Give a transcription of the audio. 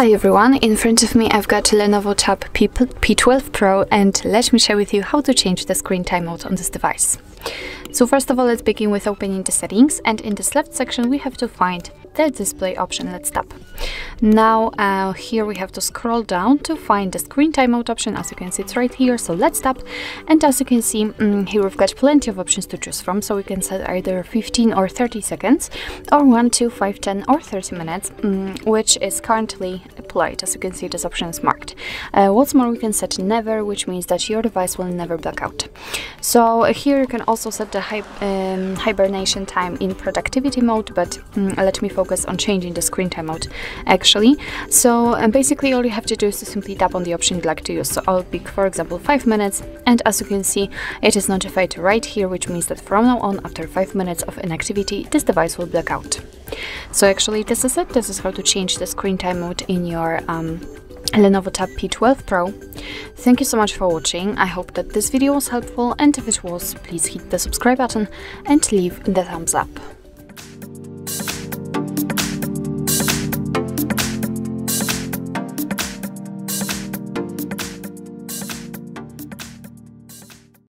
Hi everyone, in front of me I've got Lenovo Tab P P12 Pro and let me share with you how to change the screen timeout on this device. So first of all, let's begin with opening the settings and in this left section we have to find the display option. Let's tap. Now uh, here we have to scroll down to find the screen timeout option. As you can see, it's right here. So let's tap. And as you can see, um, here we've got plenty of options to choose from. So we can set either 15 or 30 seconds, or 1, 2, 5, 10, or 30 minutes, um, which is currently As you can see, this option is marked. Uh, what's more, we can set never, which means that your device will never black out. So uh, here you can also set the hi um, hibernation time in productivity mode, but um, let me focus on changing the screen timeout actually. So um, basically all you have to do is to simply tap on the option you'd like to use. So I'll pick for example 5 minutes and as you can see it is notified right here which means that from now on after 5 minutes of inactivity this device will black out. So actually this is it, this is how to change the screen timeout in your um, Lenovo Tab P12 Pro. Thank you so much for watching, I hope that this video was helpful and if it was, please hit the subscribe button and leave the thumbs up.